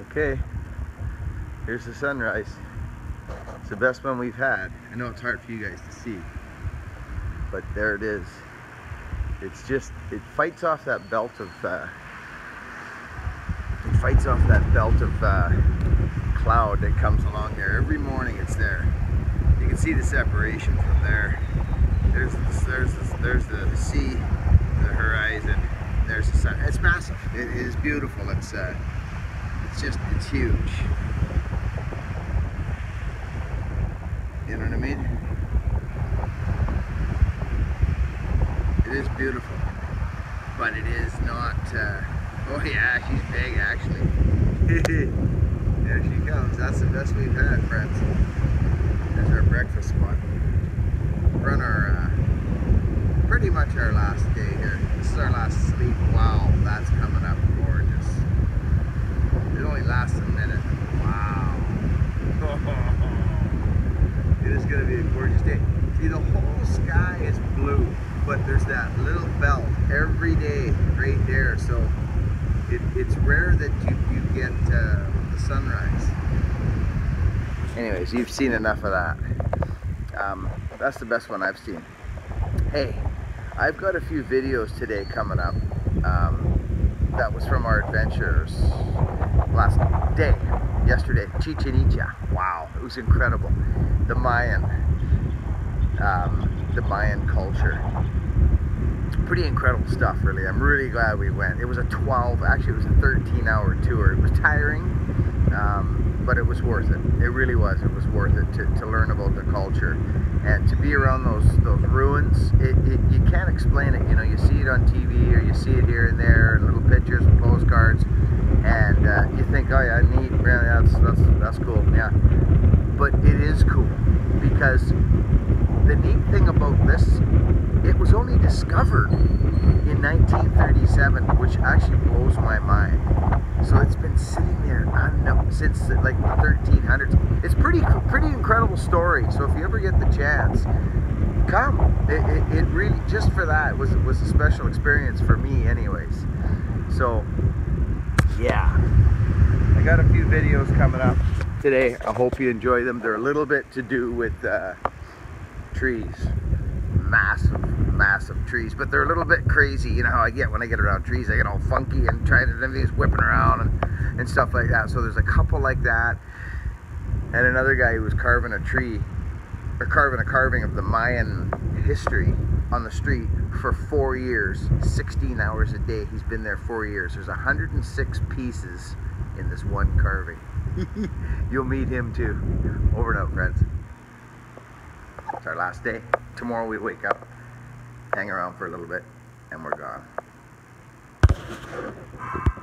Okay, here's the sunrise. It's the best one we've had. I know it's hard for you guys to see, but there it is. It's just, it fights off that belt of, uh, it fights off that belt of uh, cloud that comes along there. Every morning it's there. You can see the separation from there. There's, the, there's, the, there's the sea, the horizon, there's the sun. It's massive. It is beautiful. It's, uh, it's just, it's huge. You know what I mean? It is beautiful, but it is not, uh, oh yeah, she's big actually. there she comes. That's the best we've had, friends. There's our breakfast spot. We're on our, uh, pretty much our last day here. This is our last sleep. Wow, that's coming up gorgeous. A minute. Wow. it is going to be a gorgeous day. See, the whole sky is blue, but there's that little belt every day right there. So it, it's rare that you, you get uh, the sunrise. Anyways, you've seen enough of that. Um, that's the best one I've seen. Hey, I've got a few videos today coming up. Um, that was from our adventures last day, yesterday, Chichen Itza. Wow, it was incredible. The Mayan, um, the Mayan culture. Pretty incredible stuff, really. I'm really glad we went. It was a 12, actually it was a 13 hour tour. It was tiring, um, but it was worth it. It really was. It was worth it to, to learn about the culture and to be around those those ruins. It, it, you can't explain it. You know, you see it on TV or you see it here and there, little pictures and postcards, uh, you think, oh yeah, neat, really, that's that's that's cool, yeah. But it is cool because the neat thing about this, it was only discovered in 1937, which actually blows my mind. So it's been sitting there unknown since like the 1300s. It's pretty pretty incredible story. So if you ever get the chance, come. It, it, it really just for that was was a special experience for me, anyways. So yeah, I got a few videos coming up today. I hope you enjoy them. They're a little bit to do with uh, trees, massive massive trees, but they're a little bit crazy. You know how I get when I get around trees, I get all funky and trying to, everything's whipping around and, and stuff like that. So there's a couple like that. And another guy who was carving a tree, or carving a carving of the Mayan history on the street for four years, 16 hours a day. He's been there four years. There's 106 pieces in this one carving. You'll meet him too. Over and out, friends. It's our last day. Tomorrow we wake up hang around for a little bit, and we're gone.